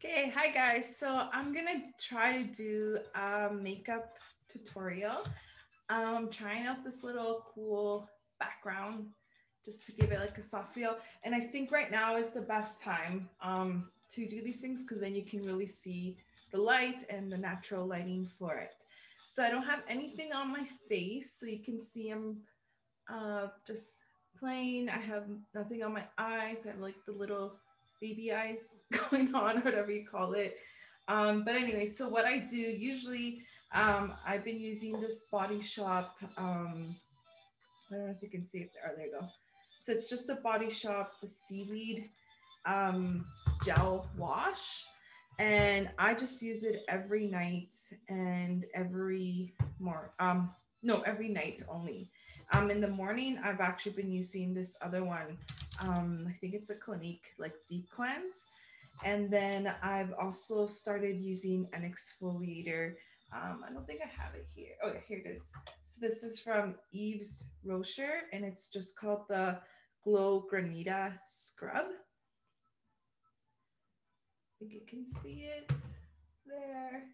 Okay, hi guys. So I'm gonna try to do a makeup tutorial. I'm trying out this little cool background just to give it like a soft feel. And I think right now is the best time um, to do these things because then you can really see the light and the natural lighting for it. So I don't have anything on my face, so you can see I'm uh, just plain. I have nothing on my eyes. I have like the little baby eyes going on, whatever you call it. Um, but anyway, so what I do usually, um, I've been using this Body Shop. Um, I don't know if you can see it there. Oh, there you go. So it's just the Body Shop, the seaweed um, gel wash. And I just use it every night and every more, um, no, every night only. Um, in the morning, I've actually been using this other one. Um, I think it's a Clinique, like deep cleanse. And then I've also started using an exfoliator. Um, I don't think I have it here. Oh yeah, here it is. So this is from Yves Rocher and it's just called the Glow Granita Scrub. I think you can see it there.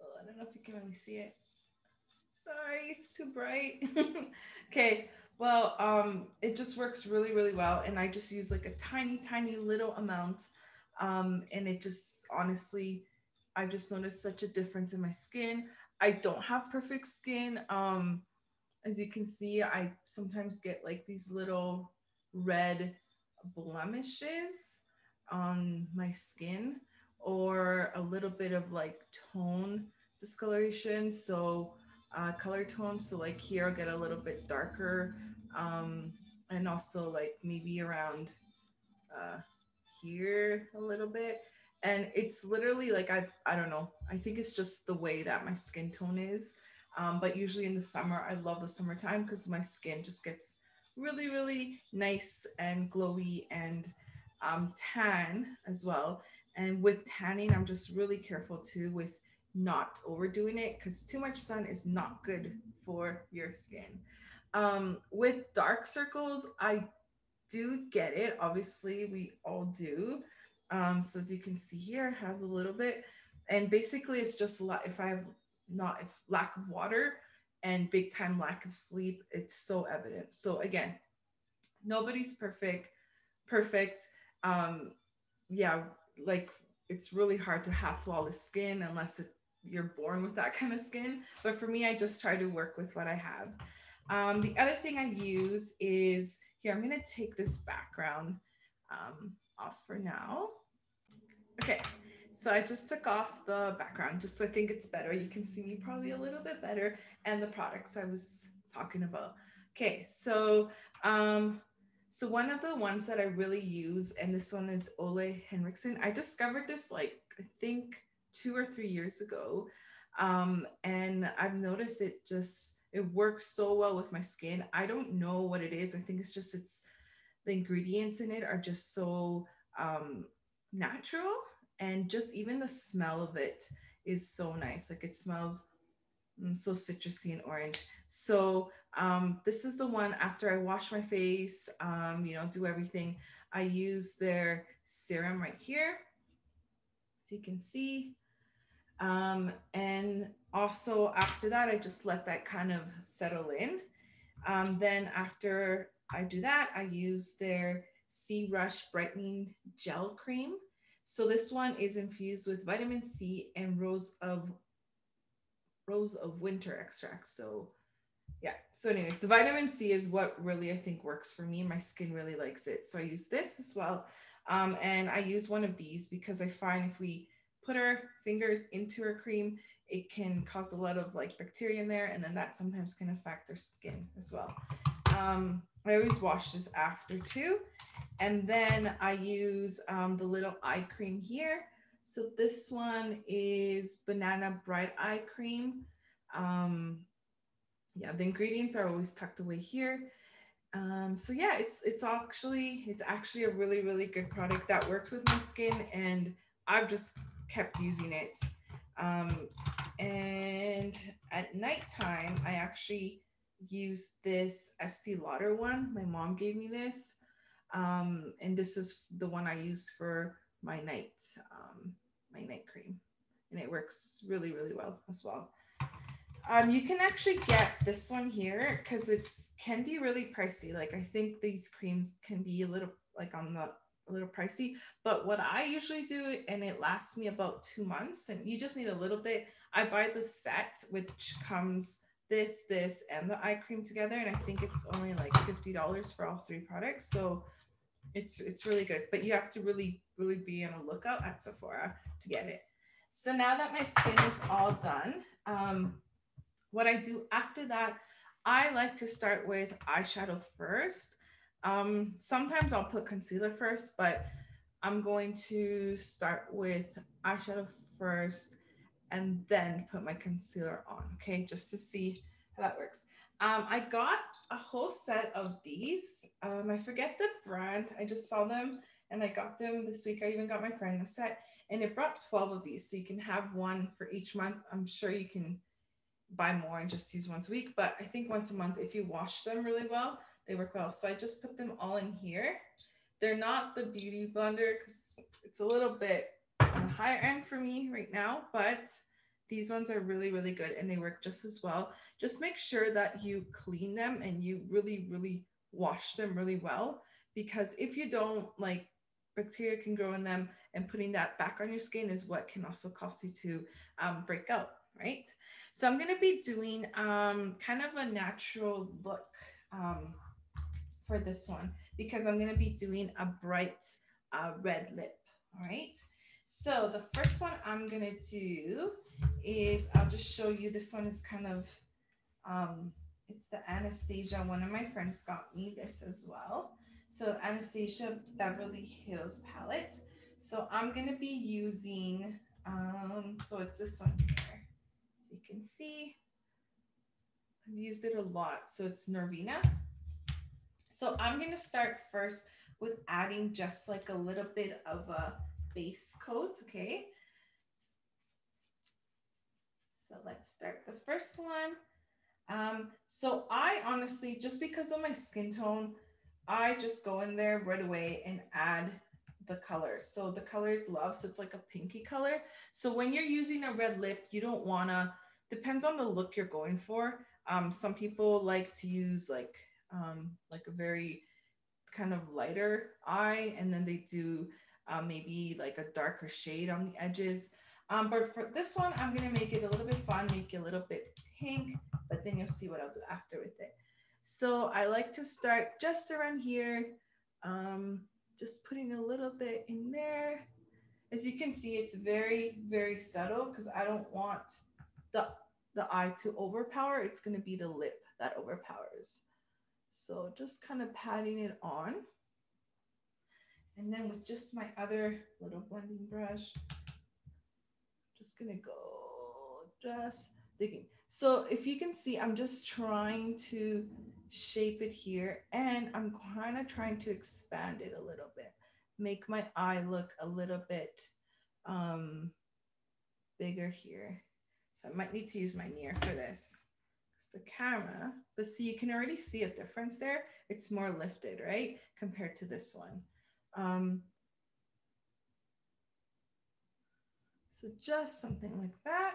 Oh, I don't know if you can really see it. Sorry, it's too bright. okay, well, um, it just works really, really well. And I just use like a tiny, tiny little amount. Um, and it just honestly, I've just noticed such a difference in my skin. I don't have perfect skin. Um, as you can see, I sometimes get like these little red blemishes on my skin or a little bit of like tone discoloration. So uh, color tones. So like here, I'll get a little bit darker. Um, and also like maybe around uh, here a little bit. And it's literally like, I, I don't know. I think it's just the way that my skin tone is. Um, but usually in the summer, I love the summertime because my skin just gets really, really nice and glowy and um, tan as well. And with tanning, I'm just really careful too with not overdoing it because too much sun is not good for your skin. Um, with dark circles, I do get it. Obviously, we all do. Um, so as you can see here, I have a little bit, and basically it's just a lot if I have not if lack of water and big time lack of sleep, it's so evident. So again, nobody's perfect, perfect. Um, yeah, like it's really hard to have flawless skin unless it you're born with that kind of skin. But for me, I just try to work with what I have. Um, the other thing I use is here, I'm gonna take this background um, off for now. Okay, so I just took off the background just so I think it's better. You can see me probably a little bit better and the products I was talking about. Okay, so um, so one of the ones that I really use, and this one is Ole Henriksen. I discovered this like I think two or three years ago. Um, and I've noticed it just it works so well with my skin. I don't know what it is. I think it's just it's the ingredients in it are just so um, natural and just even the smell of it is so nice. Like it smells mm, so citrusy and orange. So um, this is the one after I wash my face, um, you know, do everything. I use their serum right here. So you can see um, and also after that, I just let that kind of settle in. Um, then after I do that, I use their C Rush Brightening Gel Cream. So this one is infused with vitamin C and rose of rose of winter extract. So yeah. So anyways, the vitamin C is what really I think works for me. My skin really likes it. So I use this as well. Um, and I use one of these because I find if we put our fingers into our cream, it can cause a lot of like bacteria in there, and then that sometimes can affect our skin as well. Um, I always wash this after too. And then I use um, the little eye cream here. So this one is banana bright eye cream. Um, yeah, the ingredients are always tucked away here. Um, so yeah, it's it's actually it's actually a really really good product that works with my skin, and I've just kept using it. Um, and at nighttime, I actually used this Estee Lauder one. My mom gave me this. Um, and this is the one I use for my night um, my night cream, and it works really really well as well. Um, you can actually get this one here because it's can be really pricey. Like I think these creams can be a little like on the a little pricey, but what I usually do, and it lasts me about two months, and you just need a little bit. I buy the set, which comes this, this, and the eye cream together, and I think it's only like fifty dollars for all three products. So it's it's really good, but you have to really really be on a lookout at Sephora to get it. So now that my skin is all done, um, what I do after that, I like to start with eyeshadow first. Um, sometimes I'll put concealer first, but I'm going to start with eyeshadow first and then put my concealer on, okay? Just to see how that works. Um, I got a whole set of these. Um, I forget the brand. I just saw them and I got them this week. I even got my friend a set and it brought 12 of these. So you can have one for each month. I'm sure you can buy more and just use once a week, but I think once a month, if you wash them really well, they work well. So I just put them all in here. They're not the beauty blender because it's a little bit on the higher end for me right now, but these ones are really, really good and they work just as well. Just make sure that you clean them and you really, really wash them really well because if you don't, like bacteria can grow in them and putting that back on your skin is what can also cause you to um, break out, right? So I'm going to be doing um, kind of a natural look um, for this one because I'm going to be doing a bright uh, red lip. All right. So the first one I'm going to do is I'll just show you. This one is kind of, um, it's the Anastasia. One of my friends got me this as well. So Anastasia Beverly Hills palette. So I'm going to be using, um, so it's this one here. So you can see I've used it a lot. So it's Norvina. So I'm going to start first with adding just like a little bit of a base coat, okay? So let's start the first one. Um, so I honestly, just because of my skin tone, I just go in there right away and add the colors. So the color is love, so it's like a pinky color. So when you're using a red lip, you don't wanna, depends on the look you're going for. Um, some people like to use like um, like a very kind of lighter eye, and then they do uh, maybe like a darker shade on the edges. Um, but for this one, I'm gonna make it a little bit fun, make it a little bit pink, but then you'll see what I'll do after with it. So I like to start just around here, um, just putting a little bit in there. As you can see, it's very, very subtle because I don't want the, the eye to overpower. It's gonna be the lip that overpowers. So just kind of patting it on. And then with just my other little blending brush, just gonna go just digging. So if you can see, I'm just trying to shape it here and I'm kind of trying to expand it a little bit, make my eye look a little bit um, bigger here. So I might need to use my mirror for this the camera, but see, you can already see a difference there. It's more lifted, right? Compared to this one. Um, so just something like that.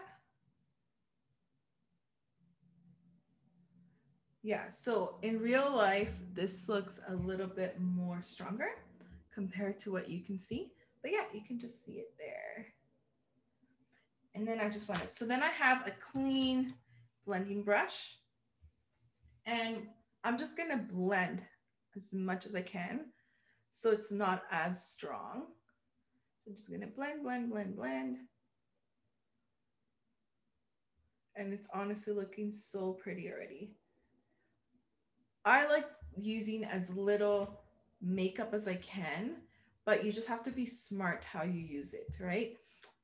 Yeah, so in real life, this looks a little bit more stronger compared to what you can see. But yeah, you can just see it there. And then I just want to, so then I have a clean blending brush. And I'm just gonna blend as much as I can so it's not as strong. So I'm just gonna blend, blend, blend, blend. And it's honestly looking so pretty already. I like using as little makeup as I can, but you just have to be smart how you use it, right?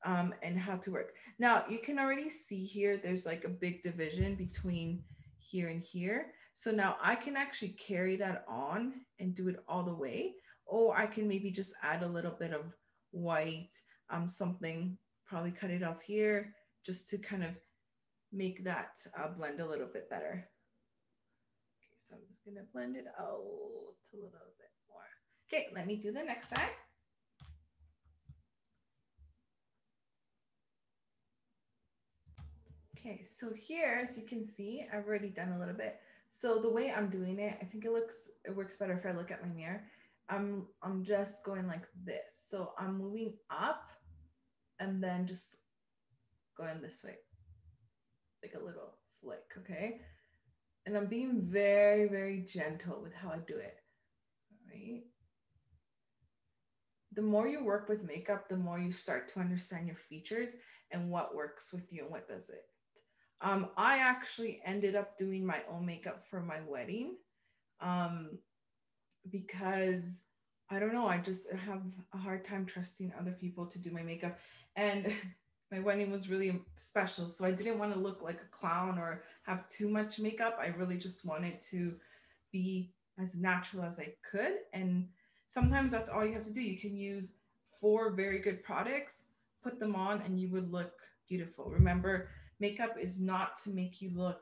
Um, and how to work. Now you can already see here, there's like a big division between here and here. So now I can actually carry that on and do it all the way, or I can maybe just add a little bit of white, um, something, probably cut it off here just to kind of make that uh, blend a little bit better. Okay, so I'm just gonna blend it out a little bit more. Okay, let me do the next side. Okay, so here, as you can see, I've already done a little bit. So the way I'm doing it, I think it looks, it works better if I look at my mirror. I'm, I'm just going like this. So I'm moving up and then just going this way, like a little flick, okay? And I'm being very, very gentle with how I do it, right? The more you work with makeup, the more you start to understand your features and what works with you and what does it. Um, I actually ended up doing my own makeup for my wedding um, because I don't know, I just have a hard time trusting other people to do my makeup. And my wedding was really special. So I didn't want to look like a clown or have too much makeup. I really just wanted to be as natural as I could. And sometimes that's all you have to do. You can use four very good products, put them on, and you would look beautiful. Remember, makeup is not to make you look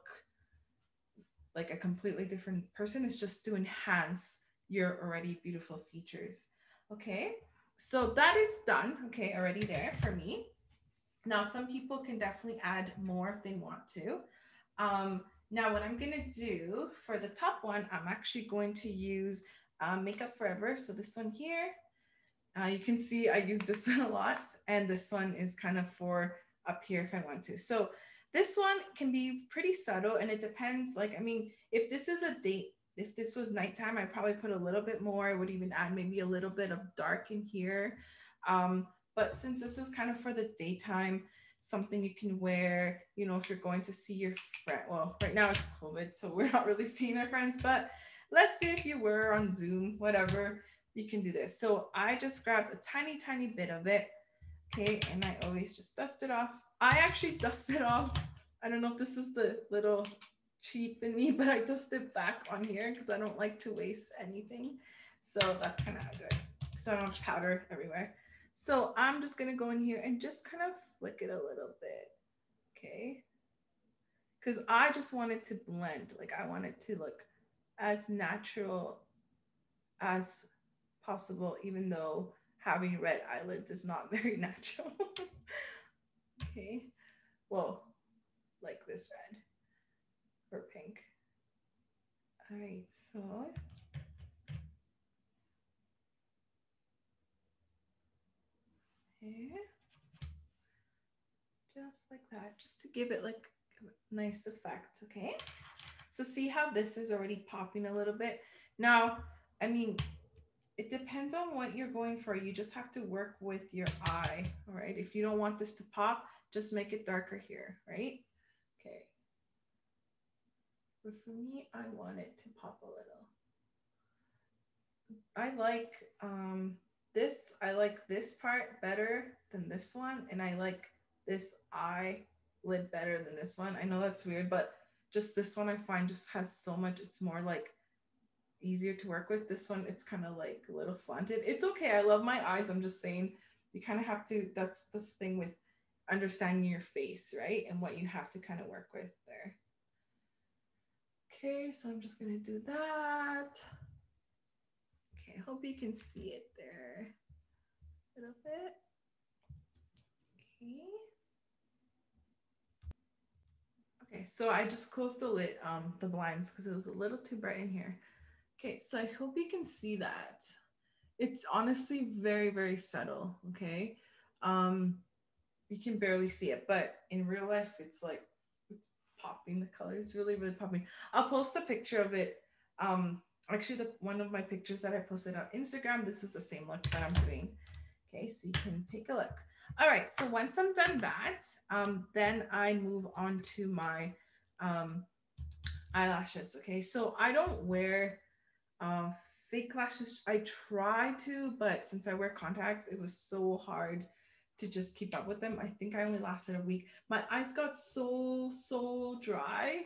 like a completely different person, it's just to enhance your already beautiful features. Okay, so that is done. Okay, already there for me. Now, some people can definitely add more if they want to. Um, now, what I'm gonna do for the top one, I'm actually going to use uh, Makeup Forever. So this one here, uh, you can see I use this one a lot, and this one is kind of for up here if I want to. So this one can be pretty subtle, and it depends. Like, I mean, if this is a date, if this was nighttime, I'd probably put a little bit more. I would even add maybe a little bit of dark in here. Um, but since this is kind of for the daytime, something you can wear, you know, if you're going to see your friend. Well, right now it's COVID, so we're not really seeing our friends, but let's say if you were on Zoom, whatever, you can do this. So I just grabbed a tiny, tiny bit of it. Okay, and I always just dust it off. I actually dust it off. I don't know if this is the little cheap in me, but I dust it back on here because I don't like to waste anything. So that's kind of how I do it. So I don't have powder everywhere. So I'm just gonna go in here and just kind of flick it a little bit, okay? Because I just want it to blend. Like I want it to look as natural as possible, even though having red eyelids is not very natural. okay, well, like this red or pink. All right, so here, just like that, just to give it like a nice effect, okay? So see how this is already popping a little bit. Now, I mean, it depends on what you're going for. You just have to work with your eye, all right? If you don't want this to pop, just make it darker here, right? Okay. But for me, I want it to pop a little. I like um, this, I like this part better than this one. And I like this eye lid better than this one. I know that's weird, but just this one I find just has so much, it's more like easier to work with. This one, it's kind of like a little slanted. It's okay. I love my eyes. I'm just saying you kind of have to, that's this thing with understanding your face, right? And what you have to kind of work with there. Okay, so I'm just gonna do that. Okay, I hope you can see it there a little bit. Okay. Okay, so I just closed the lid, um, the blinds because it was a little too bright in here. Okay, so I hope you can see that. It's honestly very, very subtle, okay? Um, you can barely see it, but in real life, it's like, it's popping. The color is really, really popping. I'll post a picture of it. Um, actually, the one of my pictures that I posted on Instagram, this is the same look that I'm doing. Okay, so you can take a look. All right, so once I'm done that, um, then I move on to my um, eyelashes. Okay, so I don't wear uh, fake lashes. I try to, but since I wear contacts, it was so hard to just keep up with them. I think I only lasted a week. My eyes got so, so dry.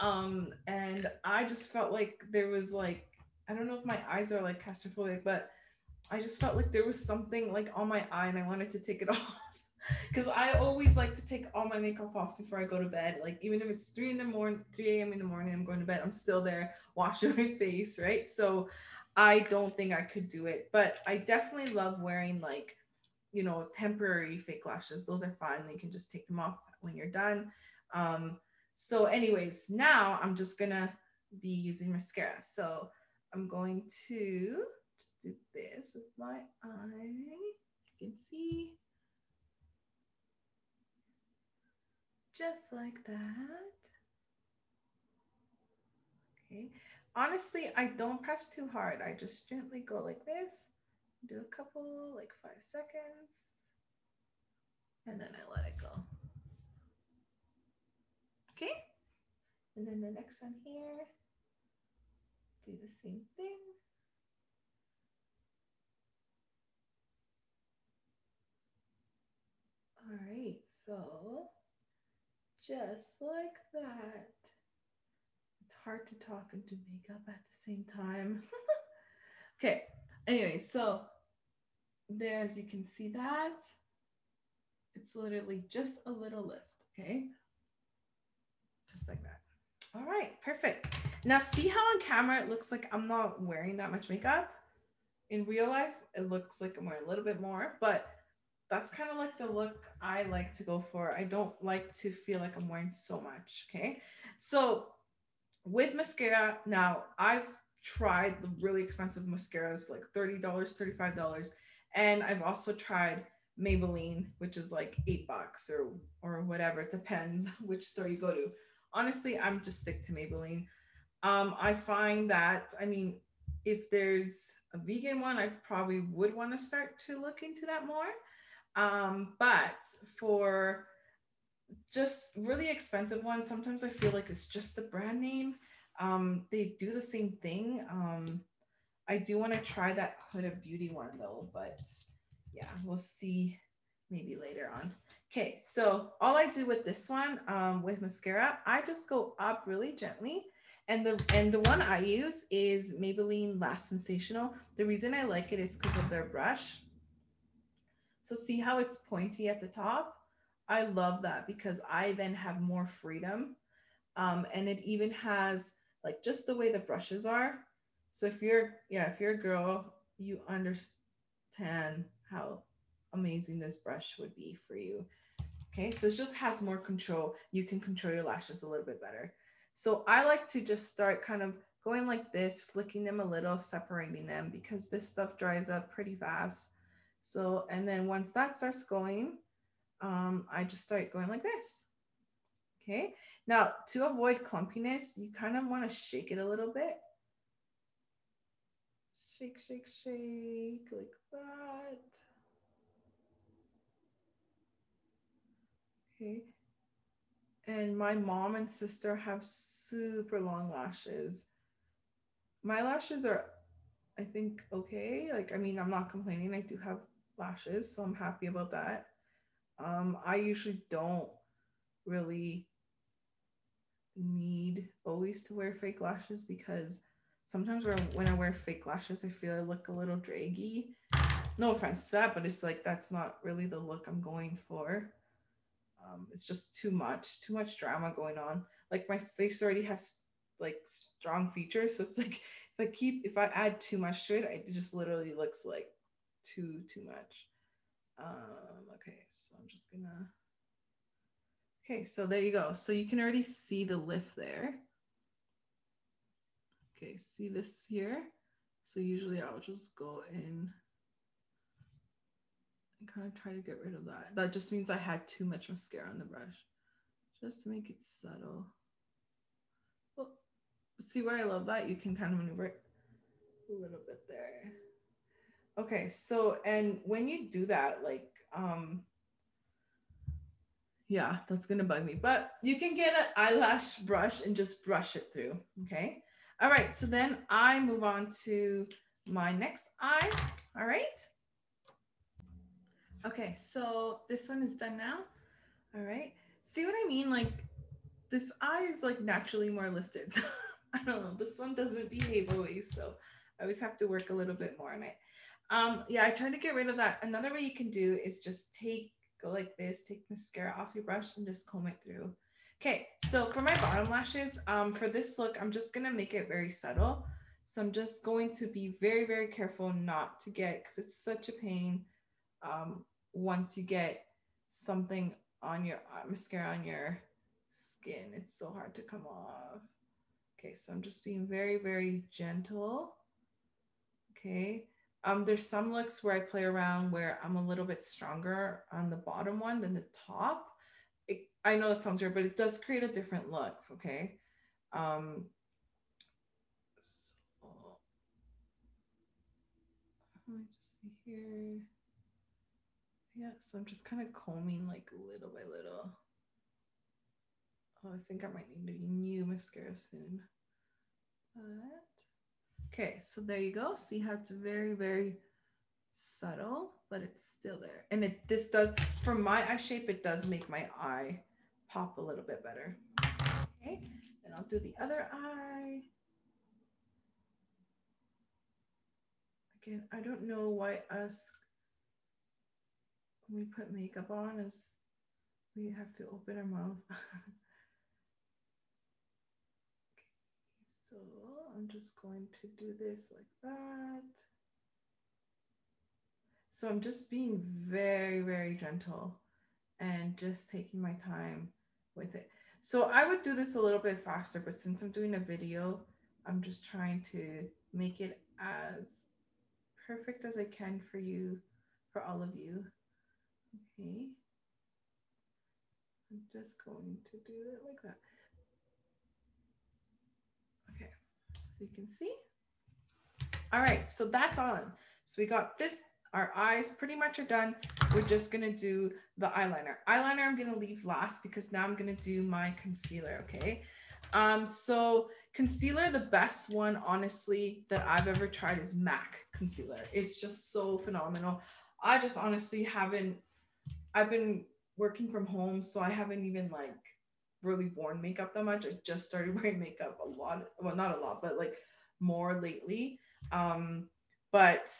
Um, and I just felt like there was like, I don't know if my eyes are like claustrophobic, but I just felt like there was something like on my eye and I wanted to take it off. Because I always like to take all my makeup off before I go to bed. Like even if it's three in the morning, 3 a.m. in the morning, I'm going to bed, I'm still there washing my face, right? So I don't think I could do it. But I definitely love wearing like, you know, temporary fake lashes. Those are fun. You can just take them off when you're done. Um, so anyways, now I'm just gonna be using mascara. So I'm going to just do this with my eye. You can see, just like that. Okay. Honestly, I don't press too hard. I just gently go like this, do a couple, like five seconds, and then I let it go. Okay. And then the next one here, do the same thing. All right, so just like that. It's hard to talk and do makeup at the same time. okay, anyway, so there, as you can see that, it's literally just a little lift, okay? Just like that. All right, perfect. Now see how on camera it looks like I'm not wearing that much makeup? In real life, it looks like I'm wearing a little bit more, but that's kind of like the look I like to go for. I don't like to feel like I'm wearing so much. Okay. So with mascara, now I've tried the really expensive mascaras, like $30, $35. And I've also tried Maybelline, which is like eight bucks or or whatever. It depends which store you go to. Honestly, I'm just stick to Maybelline. Um, I find that I mean, if there's a vegan one, I probably would want to start to look into that more. Um, but for just really expensive ones, sometimes I feel like it's just the brand name. Um, they do the same thing. Um, I do want to try that Huda Beauty one though, but yeah, we'll see maybe later on. Okay, so all I do with this one, um, with mascara, I just go up really gently. And the and the one I use is Maybelline Lash Sensational. The reason I like it is because of their brush. So see how it's pointy at the top? I love that because I then have more freedom. Um, and it even has like just the way the brushes are. So if you're, yeah, if you're a girl, you understand how amazing this brush would be for you. Okay, so it just has more control. You can control your lashes a little bit better. So I like to just start kind of going like this, flicking them a little, separating them because this stuff dries up pretty fast. So, and then once that starts going, um, I just start going like this. Okay. Now to avoid clumpiness, you kind of want to shake it a little bit. Shake, shake, shake like that. Okay. And my mom and sister have super long lashes. My lashes are, I think, okay. Like, I mean, I'm not complaining. I do have lashes, so I'm happy about that. Um, I usually don't really need always to wear fake lashes because sometimes when I wear fake lashes, I feel I look a little draggy. No offense to that, but it's like that's not really the look I'm going for. Um, it's just too much, too much drama going on. Like my face already has like strong features, so it's like if I keep if I add too much to it, it just literally looks like too too much. Um, okay, so I'm just gonna. Okay, so there you go. So you can already see the lift there. Okay, see this here? So usually I'll just go in and kind of try to get rid of that. That just means I had too much mascara on the brush just to make it subtle. Well, see where I love that? You can kind of maneuver it a little bit there. Okay, so and when you do that, like um yeah, that's gonna bug me. But you can get an eyelash brush and just brush it through. Okay. All right, so then I move on to my next eye. All right. Okay, so this one is done now. All right. See what I mean? Like this eye is like naturally more lifted. I don't know. This one doesn't behave always, so I always have to work a little bit more on it. Um, yeah, I try to get rid of that. Another way you can do is just take, go like this, take mascara off your brush and just comb it through. Okay, so for my bottom lashes, um, for this look, I'm just gonna make it very subtle. So I'm just going to be very, very careful not to get, because it's such a pain um, once you get something on your uh, mascara on your skin. It's so hard to come off. Okay, so I'm just being very, very gentle. Okay. Um, there's some looks where I play around where I'm a little bit stronger on the bottom one than the top. It, I know that sounds weird, but it does create a different look. Okay. Um, so, let me just see here. Yeah, so I'm just kind of combing like little by little. Oh, I think I might need a new mascara soon. But Okay, so there you go. See how it's very, very subtle, but it's still there. And it this does, for my eye shape, it does make my eye pop a little bit better. Okay, then I'll do the other eye. Again, I don't know why us, when we put makeup on, is we have to open our mouth. okay, So I'm just going to do this like that. So I'm just being very, very gentle and just taking my time with it. So I would do this a little bit faster, but since I'm doing a video, I'm just trying to make it as perfect as I can for you, for all of you. Okay. I'm just going to do it like that. You can see. All right, so that's on. So we got this, our eyes pretty much are done. We're just gonna do the eyeliner. Eyeliner I'm gonna leave last because now I'm gonna do my concealer, okay? Um, so concealer, the best one, honestly, that I've ever tried is MAC concealer. It's just so phenomenal. I just honestly haven't, I've been working from home, so I haven't even like really worn makeup that much. I just started wearing makeup a lot. Well, not a lot, but like more lately. Um, but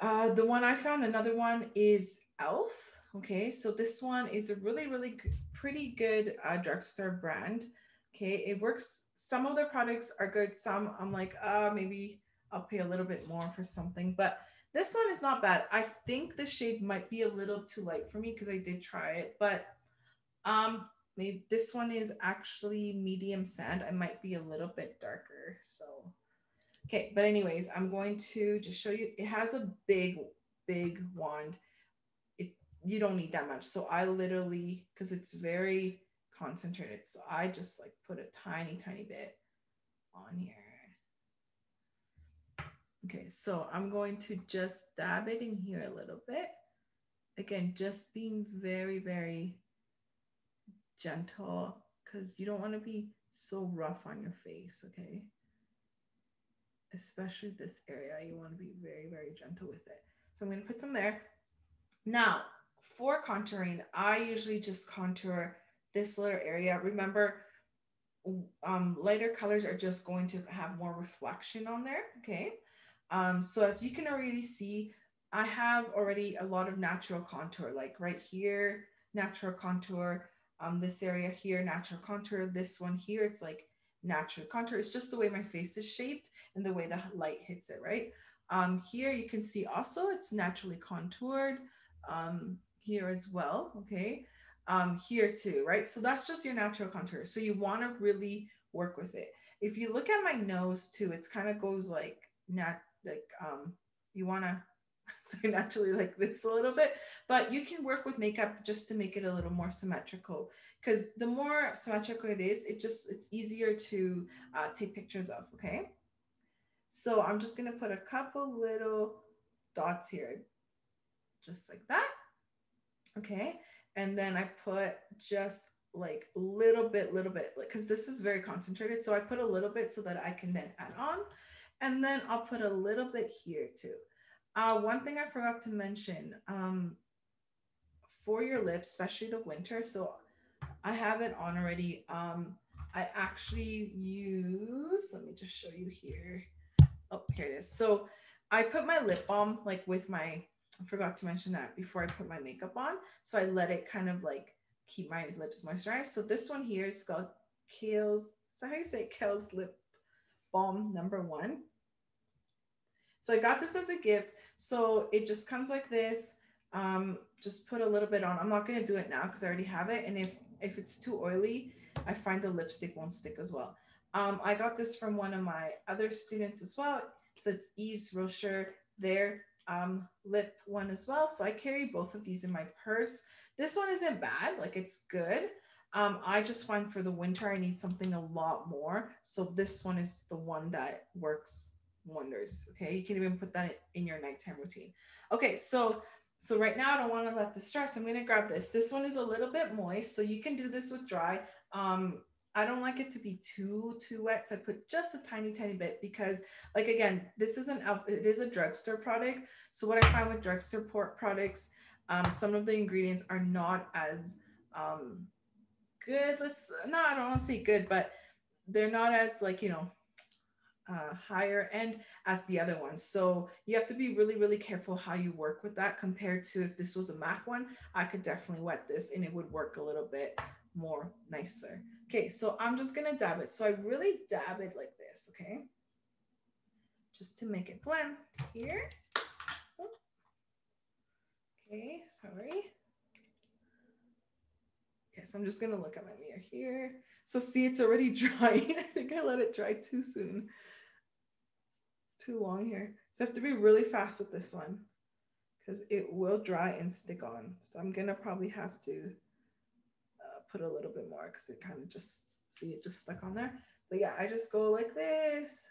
uh, the one I found, another one is Elf. Okay, so this one is a really, really pretty good uh, drugstore brand. Okay, it works. Some of their products are good. Some I'm like, uh, maybe I'll pay a little bit more for something. But this one is not bad. I think the shade might be a little too light for me because I did try it, but um, maybe this one is actually medium sand. I might be a little bit darker. So, okay. But anyways, I'm going to just show you, it has a big, big wand. It, you don't need that much. So I literally, cause it's very concentrated. So I just like put a tiny, tiny bit on here. Okay, so I'm going to just dab it in here a little bit. Again, just being very, very gentle because you don't want to be so rough on your face, okay? Especially this area, you want to be very, very gentle with it. So I'm going to put some there. Now, for contouring, I usually just contour this little area. Remember, um, lighter colors are just going to have more reflection on there, okay? Um, so as you can already see, I have already a lot of natural contour, like right here, natural contour, um, this area here, natural contour. This one here, it's like natural contour. It's just the way my face is shaped and the way the light hits it, right? Um, here you can see also it's naturally contoured um, here as well, okay? Um, here too, right? So that's just your natural contour. So you wanna really work with it. If you look at my nose too, it's kind of goes like, nat like um, you wanna so naturally like this a little bit, but you can work with makeup just to make it a little more symmetrical because the more symmetrical it is, it just, it's easier to uh, take pictures of, okay? So I'm just gonna put a couple little dots here, just like that, okay? And then I put just like a little bit, little bit, because this is very concentrated. So I put a little bit so that I can then add on. And then I'll put a little bit here too. Uh, one thing I forgot to mention um, for your lips, especially the winter. So I have it on already. Um, I actually use, let me just show you here. Oh, here it is. So I put my lip balm like with my, I forgot to mention that before I put my makeup on. So I let it kind of like keep my lips moisturized. So this one here is called Kiehl's, so how you say Kiehl's lip balm number one. So I got this as a gift. So it just comes like this. um, just put a little bit on. I'm not gonna do it now because I already have it. And if if it's too oily, I find the lipstick won't stick as well. Um, I got this from one of my other students as well. So it's Yves Rocher, their um, lip one as well. So I carry both of these in my purse. This one isn't bad, like it's good. Um, I just find for the winter, I need something a lot more. So this one is the one that works wonders. Okay. You can even put that in your nighttime routine. Okay. So, so right now I don't want to let this stress. I'm going to grab this. This one is a little bit moist. So you can do this with dry. Um, I don't like it to be too too wet. So I put just a tiny tiny bit because like again, this is an it is a drugstore product. So what I find with drugstore products, um, some of the ingredients are not as um, good. Let's no, I don't want to say good, but they're not as like you know uh, higher end as the other ones. So you have to be really, really careful how you work with that compared to if this was a MAC one, I could definitely wet this and it would work a little bit more nicer. Okay, so I'm just gonna dab it. So I really dab it like this, okay? Just to make it blend here. Okay, sorry. Okay, so I'm just gonna look at my mirror here. So see, it's already drying. I think I let it dry too soon. Too long here. So I have to be really fast with this one because it will dry and stick on. So I'm gonna probably have to uh, put a little bit more because it kind of just, see it just stuck on there. But yeah, I just go like this.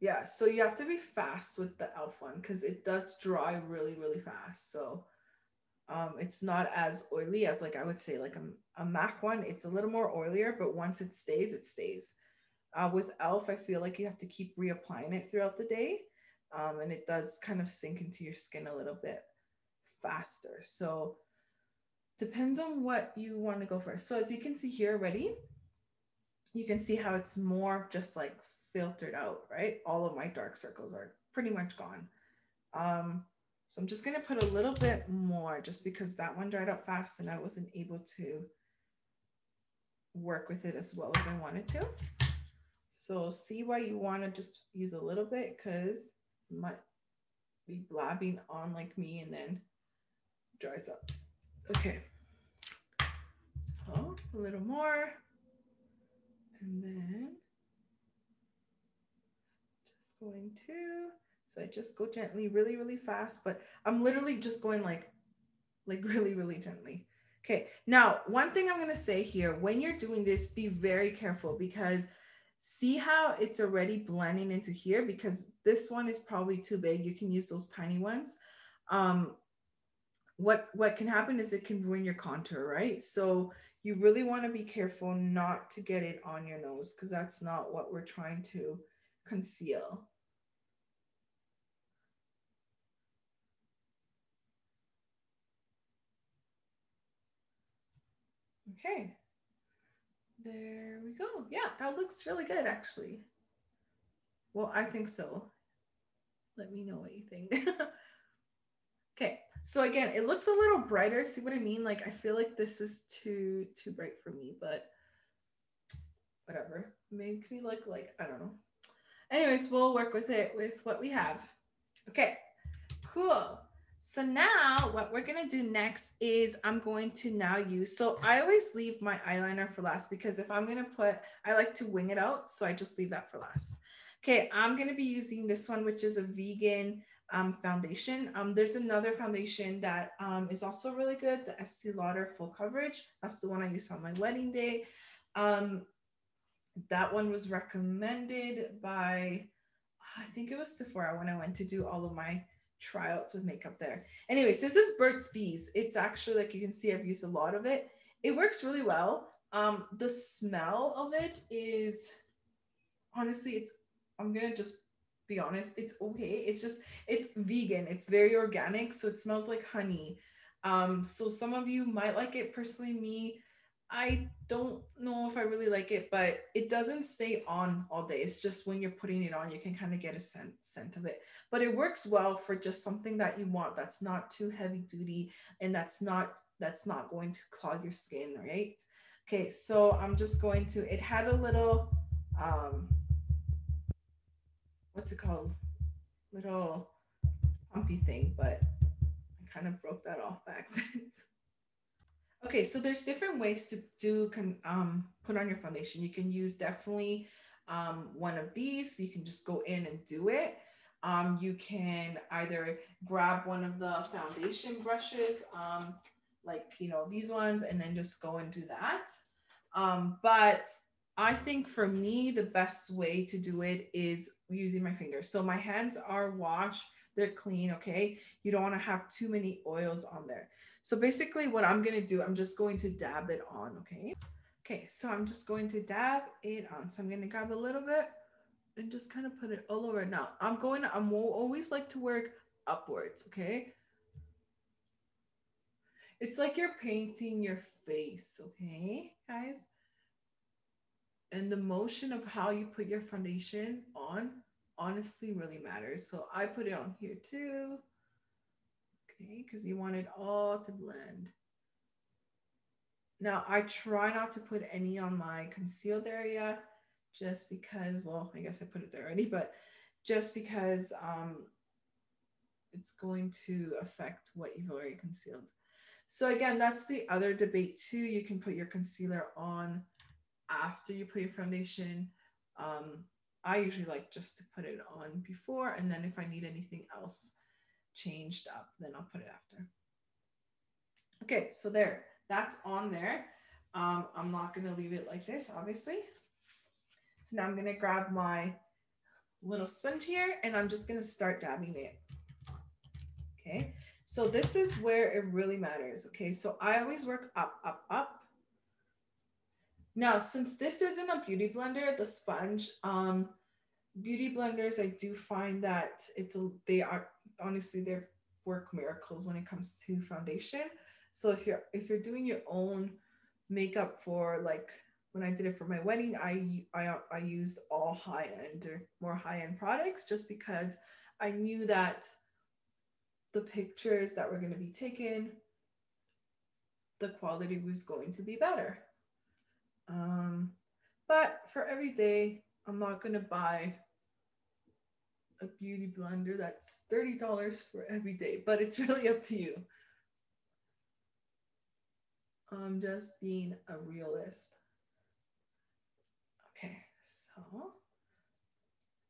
Yeah, so you have to be fast with the e.l.f. one because it does dry really, really fast. So um, it's not as oily as like I would say like a, a MAC one. It's a little more oilier, but once it stays, it stays. Uh, with e.l.f., I feel like you have to keep reapplying it throughout the day. Um, and it does kind of sink into your skin a little bit faster. So depends on what you want to go for. So as you can see here already, you can see how it's more just like filtered out, right? All of my dark circles are pretty much gone. Um, so I'm just going to put a little bit more just because that one dried up fast and I wasn't able to work with it as well as I wanted to. So see why you want to just use a little bit because you might be blabbing on like me and then dries up. Okay. So a little more. And then just going to, so I just go gently, really, really fast, but I'm literally just going like, like really, really gently. Okay. Now, one thing I'm going to say here, when you're doing this, be very careful because see how it's already blending into here because this one is probably too big. You can use those tiny ones. Um, what, what can happen is it can ruin your contour, right? So you really want to be careful not to get it on your nose because that's not what we're trying to conceal. Okay. There we go. Yeah, that looks really good actually. Well, I think so. Let me know what you think. okay, so again, it looks a little brighter. See what I mean? Like I feel like this is too too bright for me, but whatever. Makes me look like I don't know. Anyways, we'll work with it with what we have. Okay, cool. So now what we're going to do next is I'm going to now use, so I always leave my eyeliner for last because if I'm going to put, I like to wing it out. So I just leave that for last. Okay, I'm going to be using this one, which is a vegan um, foundation. Um, there's another foundation that um, is also really good, the Estee Lauder Full Coverage. That's the one I used on my wedding day. Um, that one was recommended by, I think it was Sephora when I went to do all of my tryouts with makeup there. Anyways, this is Burt's Bees. It's actually like you can see, I've used a lot of it. It works really well. Um, the smell of it is honestly, it's I'm gonna just be honest, it's okay. It's just it's vegan, it's very organic, so it smells like honey. Um, so some of you might like it. Personally, me, I don't know if I really like it, but it doesn't stay on all day. It's just when you're putting it on, you can kind of get a scent, scent of it. But it works well for just something that you want that's not too heavy duty and that's not that's not going to clog your skin, right? Okay, so I'm just going to, it had a little, um, what's it called? Little pumpy thing, but I kind of broke that off by accident. Okay, so there's different ways to do, um, put on your foundation. You can use definitely um, one of these. You can just go in and do it. Um, you can either grab one of the foundation brushes, um, like, you know, these ones, and then just go and do that. Um, but I think for me, the best way to do it is using my fingers. So my hands are washed, they're clean, okay? You don't wanna have too many oils on there. So basically what I'm gonna do, I'm just going to dab it on, okay? Okay, so I'm just going to dab it on. So I'm gonna grab a little bit and just kind of put it all over. Now I'm going, to, I'm always like to work upwards, okay? It's like you're painting your face, okay, guys? And the motion of how you put your foundation on honestly really matters. So I put it on here too, okay, because you want it all to blend. Now I try not to put any on my concealed area just because, well, I guess I put it there already, but just because um, it's going to affect what you've already concealed. So again, that's the other debate too. You can put your concealer on after you put your foundation. Um, I usually like just to put it on before, and then if I need anything else changed up, then I'll put it after. Okay, so there, that's on there. Um, I'm not gonna leave it like this, obviously. So now I'm gonna grab my little sponge here and I'm just gonna start dabbing it. Okay, so this is where it really matters. Okay, so I always work up, up, up. Now, since this isn't a beauty blender, the sponge, um, beauty blenders, I do find that it's a, they are honestly they work miracles when it comes to foundation. So if you're if you're doing your own makeup for like when I did it for my wedding, I I, I used all high end or more high end products just because I knew that the pictures that were going to be taken, the quality was going to be better. Um, but for every day, I'm not going to buy a beauty blender that's $30 for every day, but it's really up to you. I'm just being a realist. Okay, so,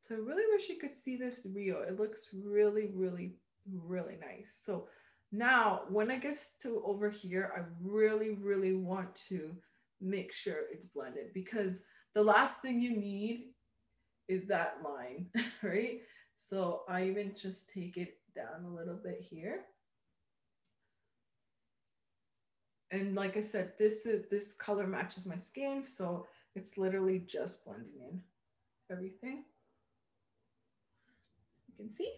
so I really wish you could see this Rio. It looks really, really, really nice. So now when it gets to over here, I really, really want to make sure it's blended because the last thing you need is that line, right? So I even just take it down a little bit here. And like I said, this is this color matches my skin, so it's literally just blending in everything. So you can see.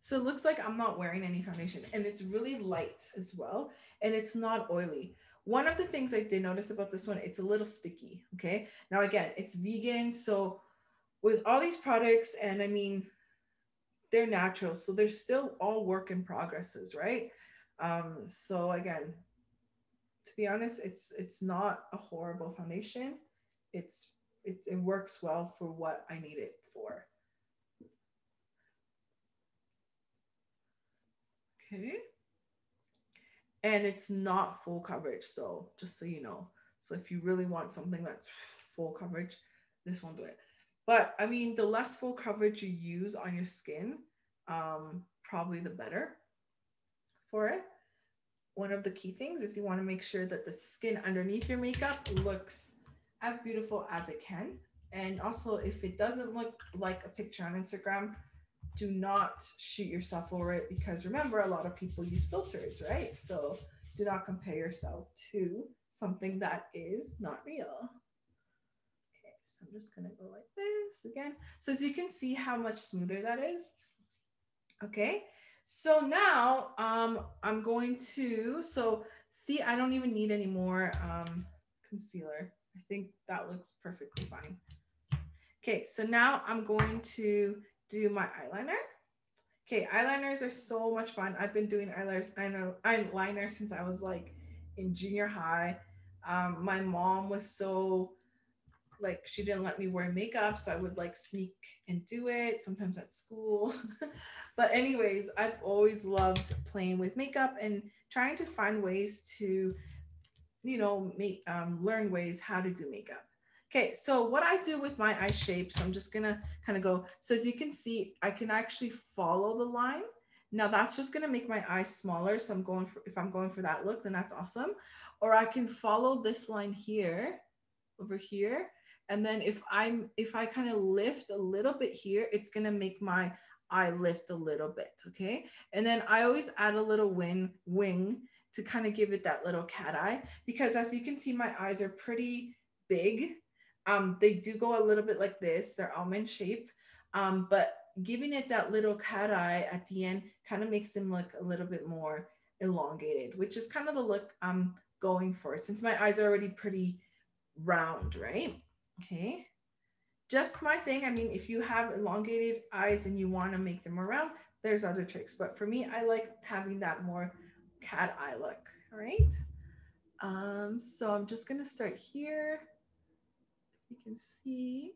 So it looks like I'm not wearing any foundation and it's really light as well. And it's not oily. One of the things I did notice about this one, it's a little sticky. Okay. Now, again, it's vegan. So with all these products, and I mean, they're natural. So they're still all work in progresses, right? Um, so again, to be honest, it's it's not a horrible foundation it's it, it works well for what I need it for. Okay. And it's not full coverage, so just so you know. So if you really want something that's full coverage, this won't do it. But I mean, the less full coverage you use on your skin, um, probably the better for it. One of the key things is you want to make sure that the skin underneath your makeup looks as beautiful as it can. And also, if it doesn't look like a picture on Instagram, do not shoot yourself over it because remember, a lot of people use filters, right? So do not compare yourself to something that is not real. So I'm just gonna go like this again. So as you can see how much smoother that is. Okay, so now um, I'm going to, so see, I don't even need any more um, concealer. I think that looks perfectly fine. Okay, so now I'm going to do my eyeliner. Okay, eyeliners are so much fun. I've been doing eyeliners, eyeliner since I was like in junior high. Um, my mom was so like she didn't let me wear makeup, so I would like sneak and do it sometimes at school. but anyways, I've always loved playing with makeup and trying to find ways to, you know, make um, learn ways how to do makeup. Okay, so what I do with my eye shape, so I'm just gonna kind of go. So as you can see, I can actually follow the line. Now that's just gonna make my eyes smaller. So I'm going for, if I'm going for that look, then that's awesome. Or I can follow this line here, over here. And then if I'm, if I kind of lift a little bit here, it's gonna make my eye lift a little bit, okay? And then I always add a little wing, wing to kind of give it that little cat eye because as you can see, my eyes are pretty big um, they do go a little bit like this. They're almond shape, um, but giving it that little cat eye at the end kind of makes them look a little bit more elongated, which is kind of the look I'm going for since my eyes are already pretty round, right? Okay. Just my thing. I mean, if you have elongated eyes and you want to make them around, there's other tricks. But for me, I like having that more cat eye look. All right. Um, so I'm just going to start here If you can see.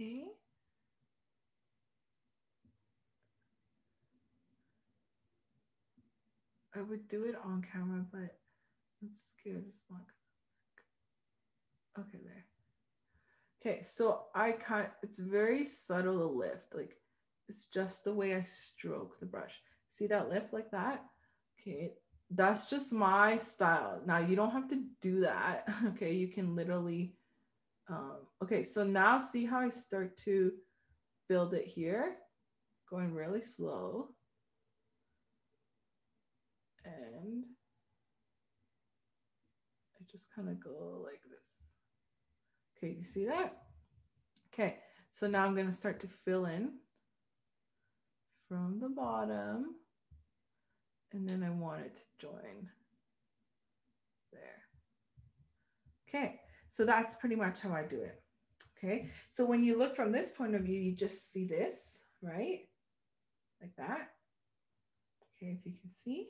Okay. I would do it on camera, but I'm scared it's not. Okay, there. Okay, so I can't, it's very subtle the lift. Like it's just the way I stroke the brush. See that lift like that? Okay, that's just my style. Now you don't have to do that. Okay, you can literally. Um, okay, so now see how I start to build it here, going really slow. And I just kind of go like this. Okay, you see that? Okay, so now I'm going to start to fill in from the bottom and then I want it to join there. Okay, so that's pretty much how I do it. Okay, so when you look from this point of view, you just see this, right? Like that. Okay, if you can see.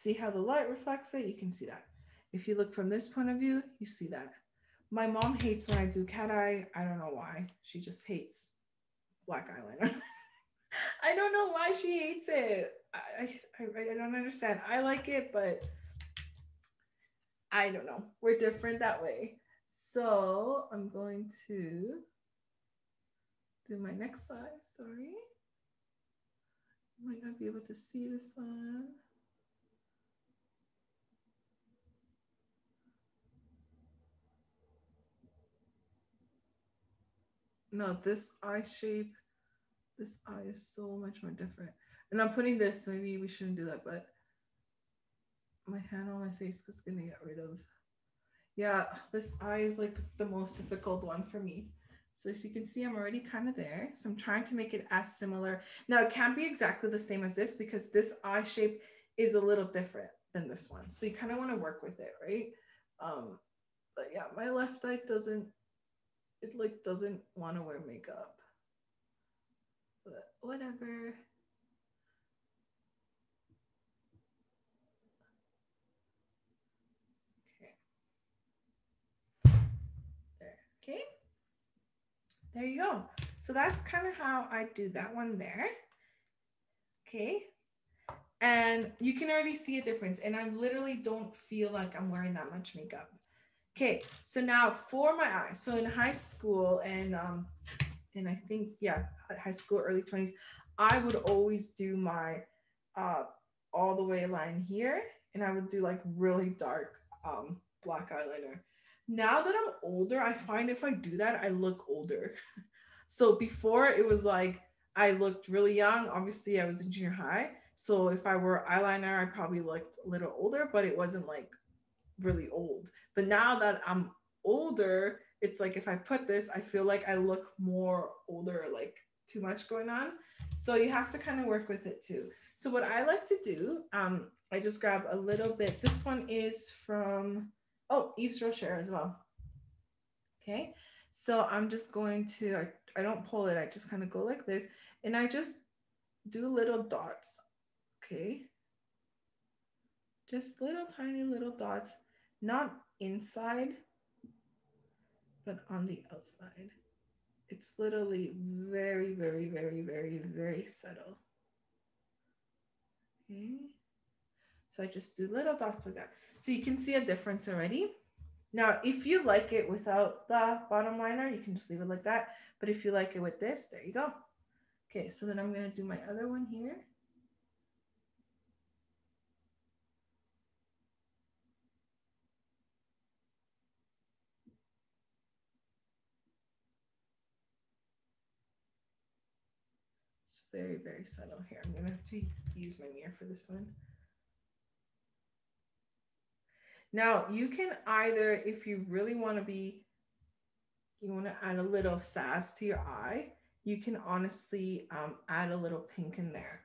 See how the light reflects it? You can see that. If you look from this point of view, you see that. My mom hates when I do cat eye. I don't know why. She just hates black eyeliner. I don't know why she hates it. I, I, I don't understand. I like it, but I don't know. We're different that way. So I'm going to do my next side. Sorry. might not be able to see this one. No, this eye shape, this eye is so much more different. And I'm putting this, maybe we shouldn't do that, but my hand on my face is gonna get rid of. Yeah, this eye is like the most difficult one for me. So as you can see, I'm already kind of there. So I'm trying to make it as similar. Now it can't be exactly the same as this because this eye shape is a little different than this one. So you kind of want to work with it, right? Um, but yeah, my left eye doesn't, it like doesn't want to wear makeup. But whatever. Okay, there you go. So that's kind of how I do that one there. Okay, and you can already see a difference and I literally don't feel like I'm wearing that much makeup. Okay, so now for my eyes. So in high school and um, and I think yeah, high school, early 20s, I would always do my uh all the way line here and I would do like really dark um black eyeliner now that I'm older, I find if I do that, I look older. so before it was like I looked really young. Obviously, I was in junior high. So if I were eyeliner, I probably looked a little older, but it wasn't like really old. But now that I'm older, it's like if I put this, I feel like I look more older, like too much going on. So you have to kind of work with it too. So what I like to do, um, I just grab a little bit. This one is from Oh, Yves Rocher as well. Okay, so I'm just going to, I, I don't pull it, I just kind of go like this and I just do little dots Okay. Just little tiny little dots, not inside, but on the outside. It's literally very, very, very, very, very subtle. Okay. So I just do little dots like that. So you can see a difference already. Now, if you like it without the bottom liner, you can just leave it like that. But if you like it with this, there you go. Okay, so then I'm gonna do my other one here. Very, very subtle here. I'm gonna have to use my mirror for this one. Now you can either, if you really want to be, you want to add a little sass to your eye, you can honestly um, add a little pink in there.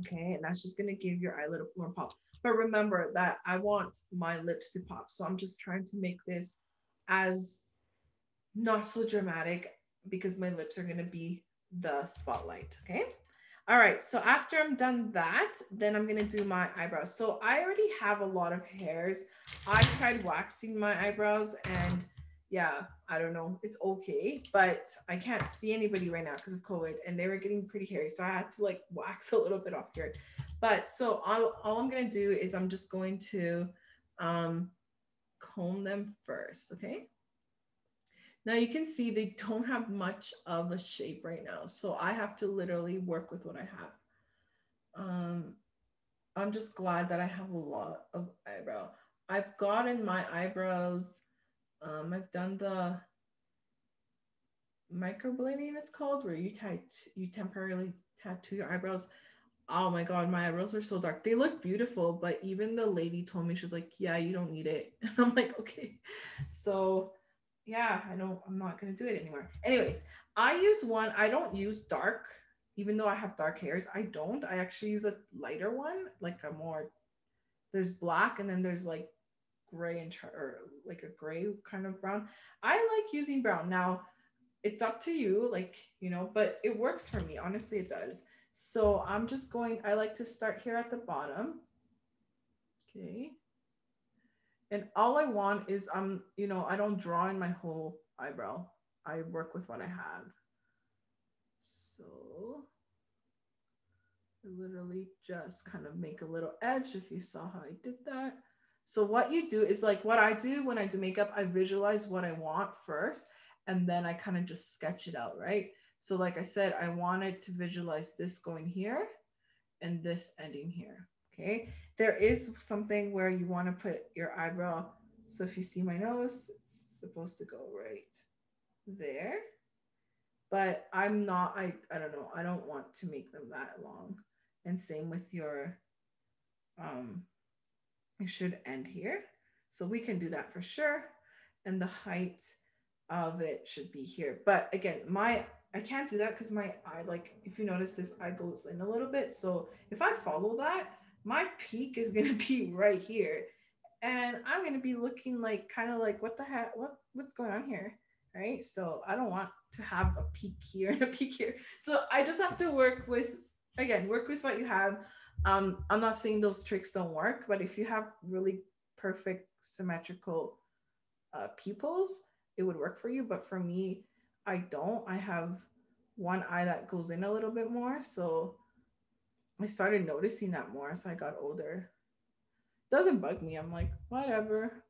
Okay, and that's just gonna give your eye a little more pop. But remember that I want my lips to pop. So I'm just trying to make this as not so dramatic because my lips are gonna be the spotlight, okay? All right, so after I'm done that, then I'm gonna do my eyebrows. So I already have a lot of hairs. I tried waxing my eyebrows and yeah, I don't know, it's okay, but I can't see anybody right now because of COVID and they were getting pretty hairy. So I had to like wax a little bit off here. But so all, all I'm gonna do is I'm just going to um, comb them first, okay? Now you can see they don't have much of a shape right now. So I have to literally work with what I have. Um, I'm just glad that I have a lot of eyebrow. I've gotten my eyebrows, um, I've done the microblading it's called, where you you temporarily tattoo your eyebrows. Oh my God, my eyebrows are so dark. They look beautiful, but even the lady told me, she's like, yeah, you don't need it. I'm like, okay. So yeah, I know I'm not gonna do it anymore. Anyways, I use one. I don't use dark, even though I have dark hairs. I don't. I actually use a lighter one, like a more. There's black, and then there's like gray and char- or like a gray kind of brown. I like using brown. Now, it's up to you, like you know, but it works for me. Honestly, it does. So I'm just going. I like to start here at the bottom. Okay. And all I want is I'm, um, you know, I don't draw in my whole eyebrow. I work with what I have. So I literally just kind of make a little edge if you saw how I did that. So what you do is like what I do when I do makeup, I visualize what I want first and then I kind of just sketch it out, right? So like I said, I wanted to visualize this going here and this ending here. Okay, there is something where you want to put your eyebrow. So if you see my nose, it's supposed to go right there. But I'm not, I, I don't know, I don't want to make them that long. And same with your, um, it should end here. So we can do that for sure. And the height of it should be here. But again, my I can't do that because my eye, like if you notice this eye goes in a little bit. So if I follow that, my peak is going to be right here. And i'm going to be looking like kind of like what the heck what what's going on here right? So i don't want to have a peak here and a peak here. So i just have to work with again work with what you have. Um i'm not saying those tricks don't work but if you have really perfect symmetrical uh, pupils it would work for you. But for me i don't. I have one eye that goes in a little bit more. So I started noticing that more as I got older. Doesn't bug me. I'm like, whatever.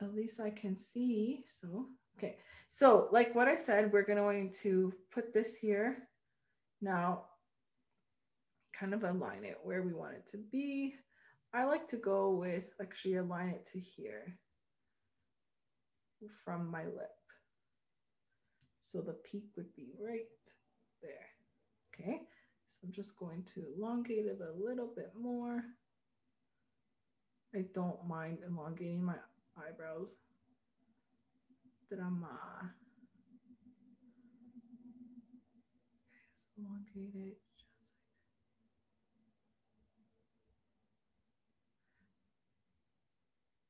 At least I can see. So, okay. So, like what I said, we're going to put this here. Now, kind of align it where we want it to be. I like to go with actually align it to here from my lip. So the peak would be right there. Okay. So I'm just going to elongate it a little bit more. I don't mind elongating my eyebrows. Drama. Okay, uh, elongate it.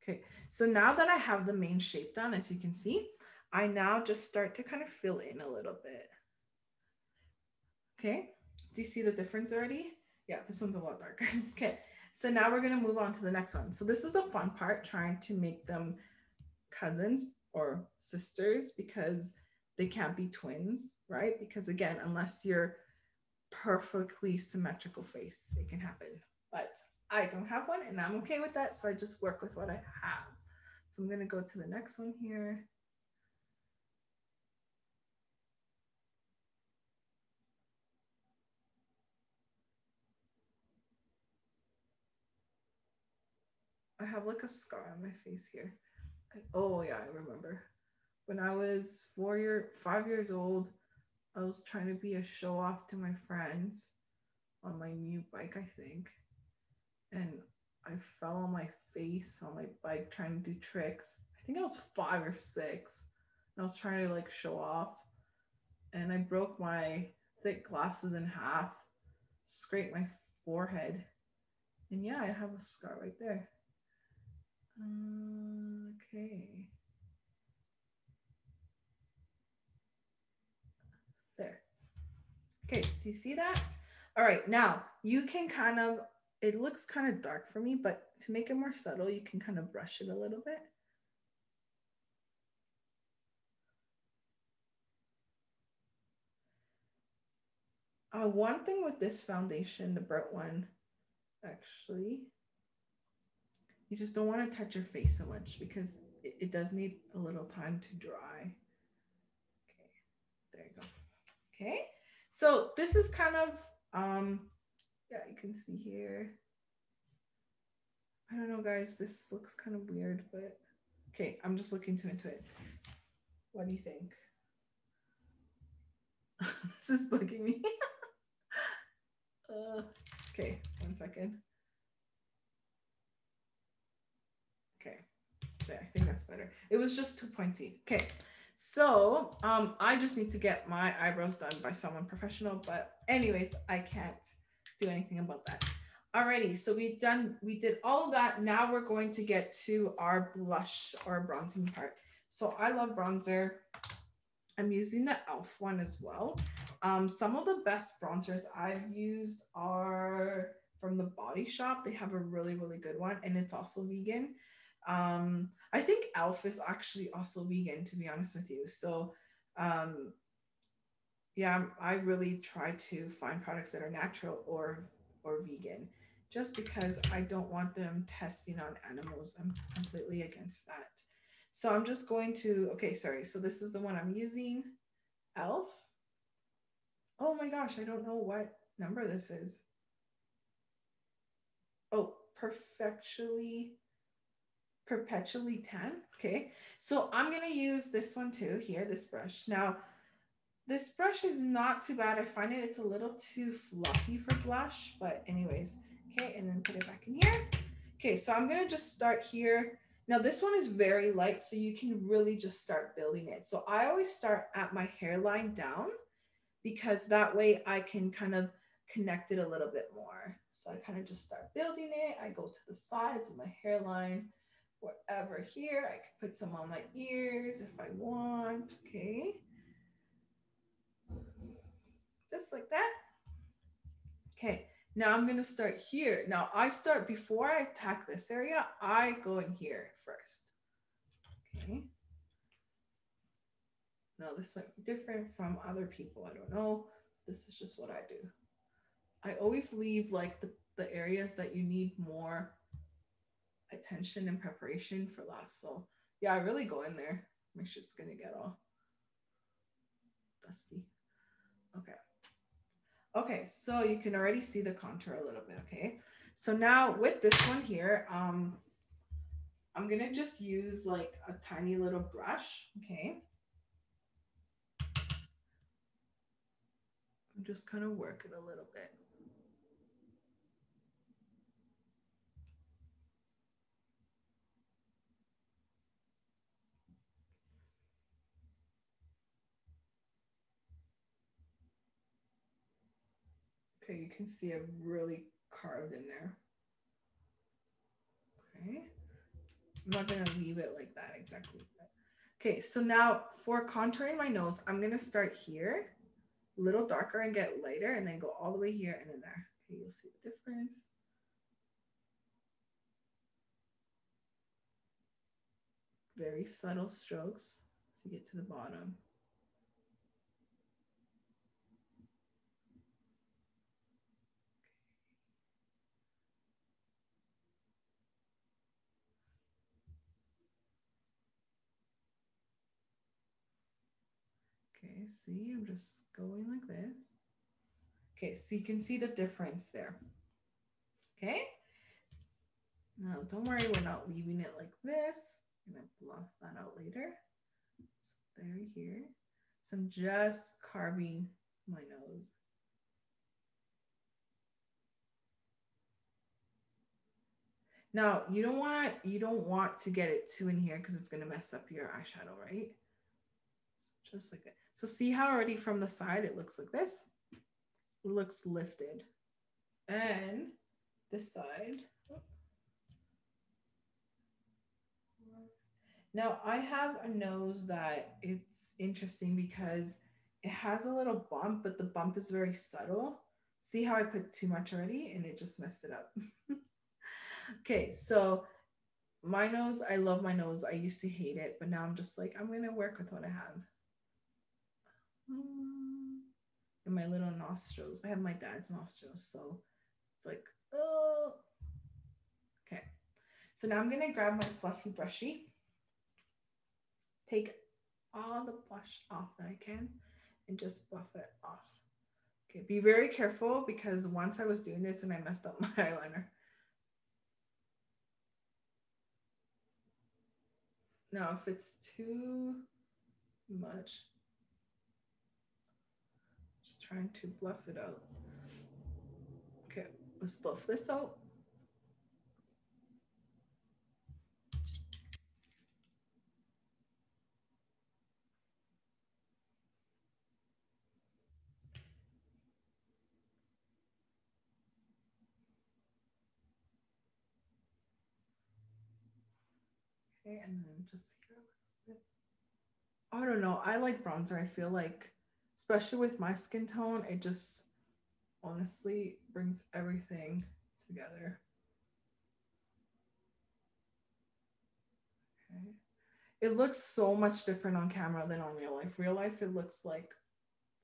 Okay, so now that I have the main shape done, as you can see, I now just start to kind of fill in a little bit. Okay, do you see the difference already? Yeah, this one's a lot darker. okay. So now we're to move on to the next one. So this is the fun part, trying to make them cousins or sisters because they can't be twins, right? Because again, unless you're perfectly symmetrical face, it can happen. But I don't have one and I'm okay with that. So I just work with what I have. So I'm to go to the next one here. I have like a scar on my face here. Oh yeah, I remember. When I was four year five years old, I was trying to be a show off to my friends on my new bike, I think. And I fell on my face on my bike trying to do tricks. I think I was five or six. And I was trying to like show off. And I broke my thick glasses in half, scraped my forehead. And yeah, I have a scar right there. Okay. There. Okay, do you see that? All right, now you can kind of, it looks kind of dark for me, but to make it more subtle, you can kind of brush it a little bit. Uh, one thing with this foundation, the Burt's one, actually, you just don't want to touch your face so much because it, it does need a little time to dry. Okay, there you go. Okay, so this is kind of, um, yeah, you can see here. I don't know, guys, this looks kind of weird, but okay, I'm just looking too into it. What do you think? this is bugging me. uh, okay, one second. I think that's better. It was just too pointy. Okay. So um, I just need to get my eyebrows done by someone professional. But anyways, I can't do anything about that. Alrighty, so we've done, we did all of that. Now we're going to get to our blush or bronzing part. So I love bronzer. I'm using the e.l.f. one as well. Um, some of the best bronzers I've used are from the Body Shop. They have a really, really good one, and it's also vegan. Um, I think Elf is actually also vegan, to be honest with you. So, um, yeah, I really try to find products that are natural or or vegan, just because I don't want them testing on animals. I'm completely against that. So I'm just going to, okay, sorry. So this is the one I'm using, Elf. Oh my gosh, I don't know what number this is. Oh, perfectly perpetually tan. Okay, so I'm gonna use this one too here, this brush. Now, this brush is not too bad. I find it, it's a little too fluffy for blush, but anyways, okay, and then put it back in here. Okay, so I'm gonna just start here. Now this one is very light, so you can really just start building it. So I always start at my hairline down because that way I can kind of connect it a little bit more. So I kind of just start building it. I go to the sides of my hairline whatever here. I can put some on my ears if I want, okay? Just like that. Okay, now I'm gonna start here. Now I start, before I attack this area, I go in here first, okay? Now this might be different from other people, I don't know. This is just what I do. I always leave like the, the areas that you need more attention and preparation for last. So yeah, I really go in there. My shit's gonna get all dusty. Okay. Okay, so you can already see the contour a little bit, okay? So now with this one here, um, I'm gonna just use like a tiny little brush, okay? I'll just kind of work it a little bit. Okay, you can see I've really carved in there. Okay, I'm not gonna leave it like that exactly. Okay, so now for contouring my nose, I'm gonna start here, a little darker and get lighter and then go all the way here and then there. Okay, you'll see the difference. Very subtle strokes to get to the bottom. Okay, see, I'm just going like this. Okay, so you can see the difference there. Okay. Now, don't worry, we're not leaving it like this. I'm gonna bluff that out later. So there here. So I'm just carving my nose. Now you don't want you don't want to get it too in here because it's gonna mess up your eyeshadow, right? So just like that. So see how already from the side it looks like this? It looks lifted. And this side. Now I have a nose that it's interesting because it has a little bump, but the bump is very subtle. See how I put too much already and it just messed it up. okay, so my nose, I love my nose. I used to hate it, but now I'm just like, I'm to work with what I have. And my little nostrils. I have my dad's nostrils, so it's like, oh. Okay. So now I'm gonna grab my fluffy brushy. Take all the blush off that I can and just buff it off. Okay, be very careful because once I was doing this and I messed up my eyeliner. Now, if it's too much, trying to bluff it out. Okay, let's bluff this out. Okay, and then just here a little bit. I don't know. I like bronzer. I feel like especially with my skin tone, it just honestly brings everything together. Okay. It looks so much different on camera than on real life. Real life, it looks like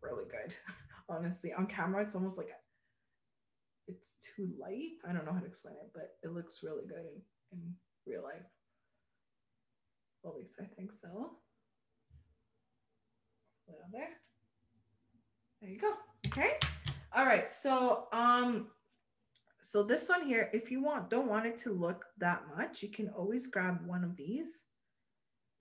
really good. Honestly, on camera, it's almost like it's too light. I don't know how to explain it, but it looks really good in, in real life. Well, at least I think so. Put there. There you go. Okay. All right. So, um, so this one here, if you want, don't want it to look that much, you can always grab one of these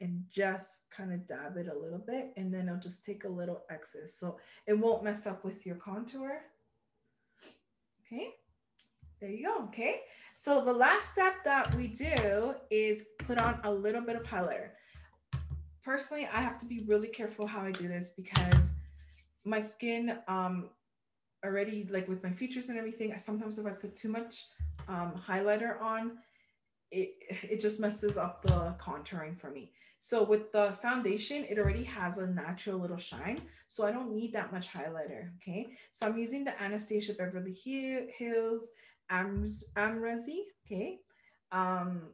and just kind of dab it a little bit and then it'll just take a little excess. So it won't mess up with your contour. Okay. There you go. Okay. So the last step that we do is put on a little bit of highlighter. Personally, I have to be really careful how I do this because my skin um already like with my features and everything sometimes if i put too much um, highlighter on it it just messes up the contouring for me. So with the foundation it already has a natural little shine so i don't need that much highlighter okay? So i'm using the anastasia beverly hills Amz, Amrezy okay? Um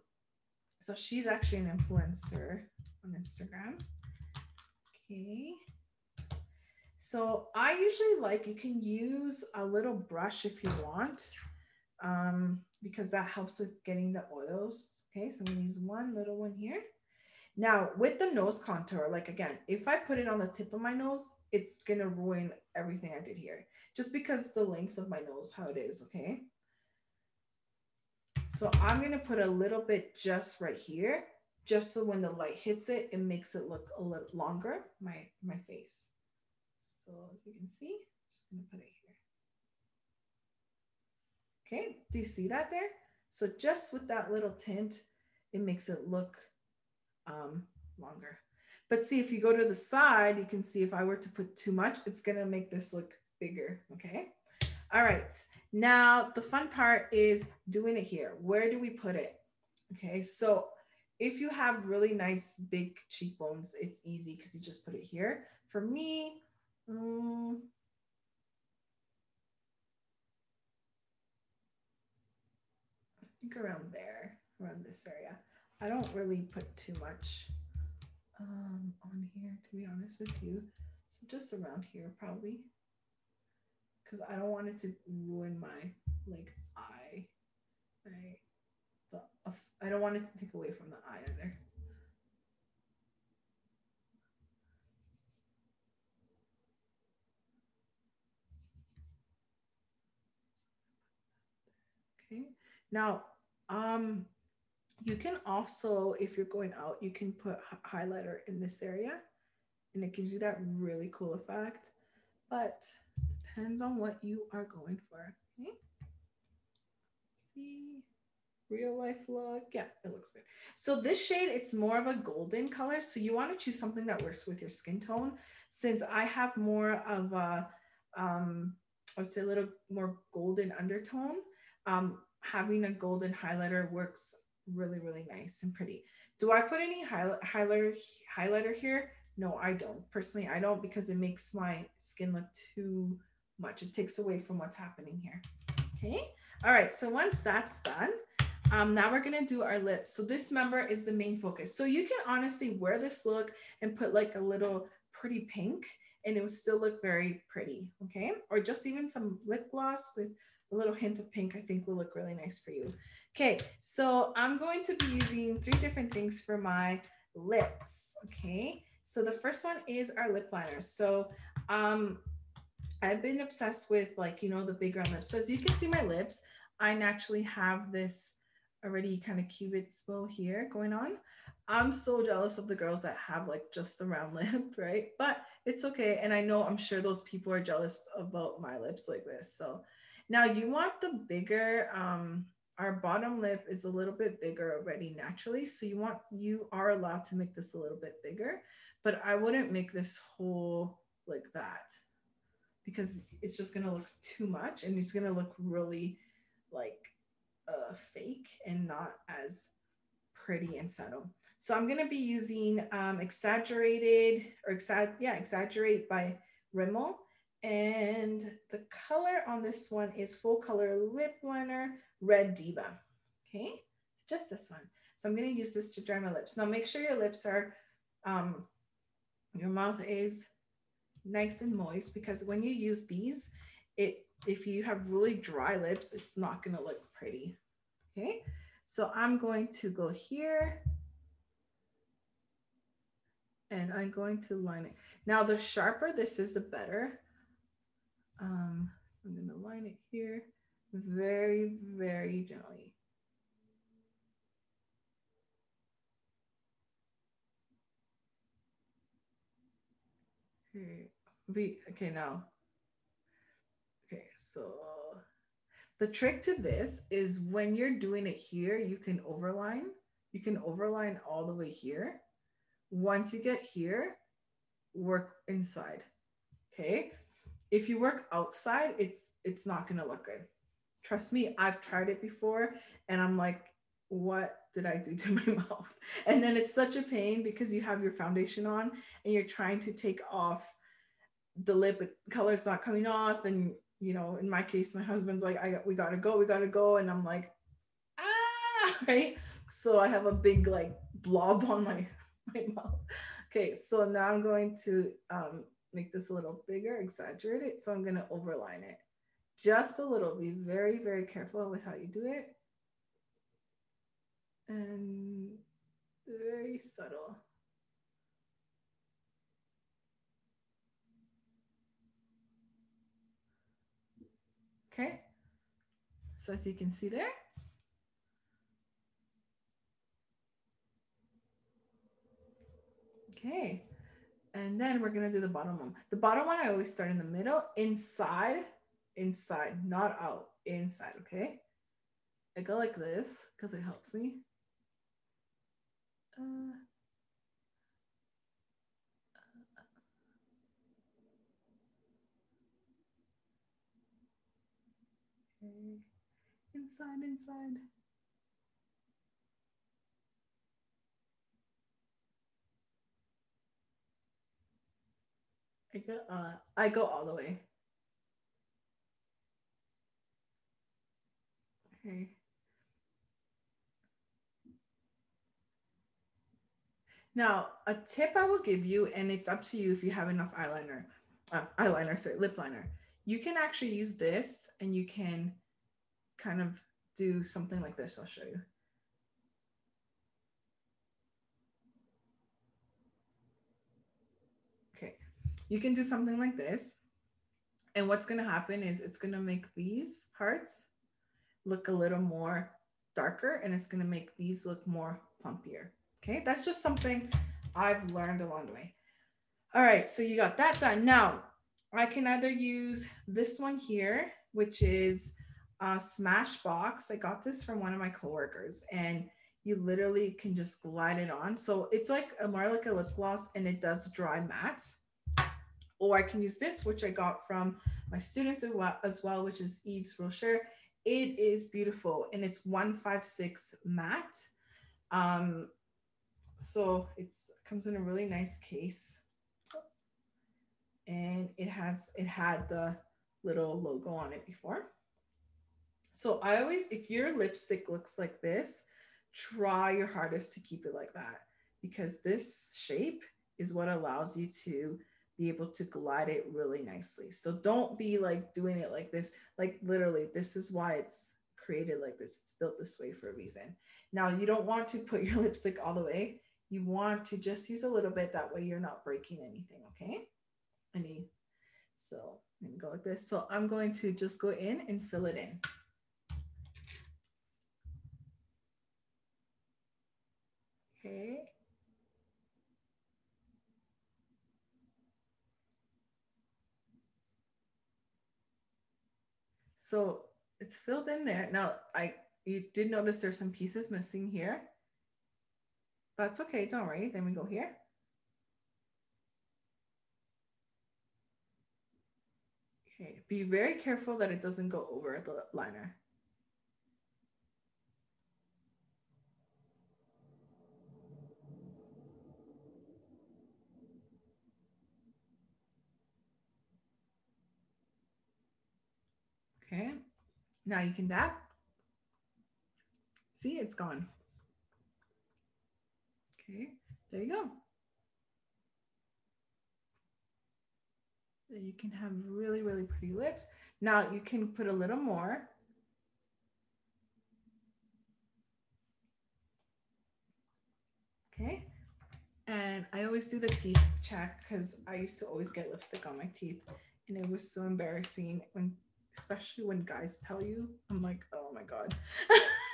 so she's actually an influencer on instagram okay so I usually like, you can use a little brush if you want, um, because that helps with getting the oils. Okay, so I'm gonna use one little one here. Now with the nose contour, like again, if I put it on the tip of my nose, it's gonna ruin everything I did here, just because the length of my nose, how it is, okay? So I'm gonna put a little bit just right here, just so when the light hits it, it makes it look a little longer, my, my face. So as you can see, I'm just gonna put it here. Okay, do you see that there? So just with that little tint, it makes it look um, longer. But see, if you go to the side, you can see if I were to put too much, it's gonna make this look bigger, okay? All right, now the fun part is doing it here. Where do we put it? Okay, so if you have really nice big cheekbones, it's easy because you just put it here. For me, Mm. think around there, around this area. I don't really put too much um, on here, to be honest with you. So just around here, probably. Because I don't want it to ruin my like eye. I, the, I don't want it to take away from the eye either. Okay. Now, um, you can also, if you're going out, you can put highlighter in this area and it gives you that really cool effect, but depends on what you are going for. Okay. See, real life look. Yeah, it looks good. So this shade, it's more of a golden color. So you want to choose something that works with your skin tone. Since I have more of a, um, I would say a little more golden undertone, um, having a golden highlighter works really, really nice and pretty. Do I put any highlight, highlighter, highlighter here? No, I don't. Personally, I don't because it makes my skin look too much. It takes away from what's happening here. Okay. All right. So once that's done, um, now we're to do our lips. So this member is the main focus. So you can honestly wear this look and put like a little pretty pink and it will still look very pretty. Okay. Or just even some lip gloss with a little hint of pink I think will look really nice for you. Okay, so I'm going to be using three different things for my lips, okay? So the first one is our lip liner. So um, I've been obsessed with like, you know, the big round lips. So as you can see my lips, I naturally have this already kind of cupid's bow here going on. I'm so jealous of the girls that have like just a round lip, right? But it's okay. And I know I'm sure those people are jealous about my lips like this. So now you want the bigger, um, our bottom lip is a little bit bigger already naturally. So you want, you are allowed to make this a little bit bigger, but I wouldn't make this whole like that because it's just gonna look too much and it's gonna look really like uh, fake and not as pretty and subtle. So I'm gonna be using um, exaggerated or exa yeah, exaggerate by Rimmel. And the color on this one is full color lip liner, Red Diva. Okay, just this one. So I'm going to use this to dry my lips. Now make sure your lips are, um, your mouth is nice and moist because when you use these, it if you have really dry lips, it's not going to look pretty. Okay, so I'm going to go here and I'm going to line it. Now the sharper this is, the better. Um, so I'm going to line it here very, very gently. Okay, we, okay, now. Okay, so the trick to this is when you're doing it here, you can overline. You can overline all the way here. Once you get here, work inside. Okay if you work outside, it's it's not gonna look good. Trust me, I've tried it before and I'm like, what did I do to my mouth? And then it's such a pain because you have your foundation on and you're trying to take off the lip color's not coming off. And you know, in my case, my husband's like, I we gotta go, we gotta go. And I'm like, ah, right. So I have a big like blob on my, my mouth. Okay, so now I'm going to um, make this a little bigger, exaggerate it. So I'm going to overline it just a little. Be very, very careful with how you do it. And very subtle. Okay. So as you can see there, Okay. And then we're gonna do the bottom one. The bottom one, I always start in the middle, inside, inside, not out, inside, okay? I go like this because it helps me. Uh, uh, uh, uh. okay. Inside, inside. I go, uh, I go all the way. Okay. Now, a tip I will give you, and it's up to you if you have enough eyeliner, uh, eyeliner, sorry, lip liner. You can actually use this and you can kind of do something like this. I'll show you. You can do something like this. And what's going to happen is it's going to make these parts look a little more darker and it's going to make these look more plumpier. Okay, that's just something I've learned along the way. All right, so you got that done. Now, I can either use this one here, which is a Smashbox. I got this from one of my coworkers and you literally can just glide it on. So it's like a more like a lip gloss and it does dry matte. Or I can use this, which I got from my students as well, which is Yves Rocher. It is beautiful and it's 156 matte. Um, so it comes in a really nice case. And it has it had the little logo on it before. So I always, if your lipstick looks like this, try your hardest to keep it like that because this shape is what allows you to be able to glide it really nicely. So don't be like doing it like this. Like literally, this is why it's created like this. It's built this way for a reason. Now you don't want to put your lipstick all the way. You want to just use a little bit. That way you're not breaking anything, okay? Any, so me go like this. So I'm going to just go in and fill it in. Okay. So it's filled in there. Now I you did notice there's some pieces missing here. That's okay, don't worry. Then we go here. Okay, be very careful that it doesn't go over the liner. Okay, now you can dab. See, it's gone. Okay, there you go. So you can have really, really pretty lips. Now you can put a little more. Okay. And I always do the teeth check because I used to always get lipstick on my teeth. And it was so embarrassing when especially when guys tell you. I'm like, oh my God.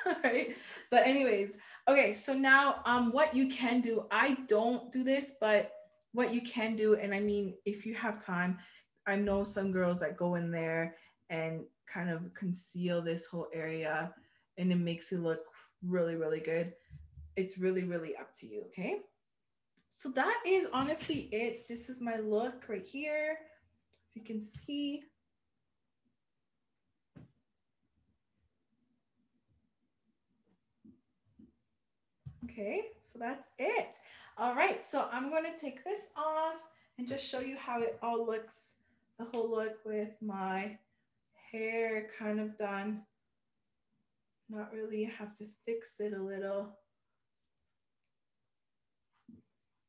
right. But anyways, okay. So now um what you can do, I don't do this, but what you can do, and I mean if you have time, I know some girls that go in there and kind of conceal this whole area and it makes it look really, really good. It's really, really up to you. Okay. So that is honestly it. This is my look right here. As you can see, Okay, so that's it. All right, so I'm to take this off and just show you how it all looks, the whole look with my hair kind of done. Not really, have to fix it a little.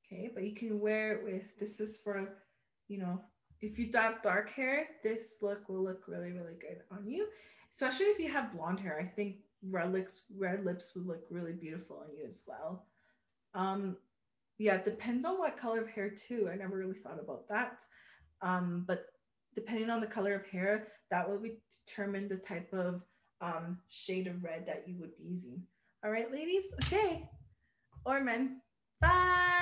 Okay, but you can wear it with, this is for, you know, if you have dark hair, this look will look really, really good on you. Especially if you have blonde hair. I think red lips red lips would look really beautiful on you as well. Um yeah it depends on what color of hair too. I never really thought about that. Um but depending on the color of hair that will be determine the type of um shade of red that you would be using. All right ladies? Okay. Or men bye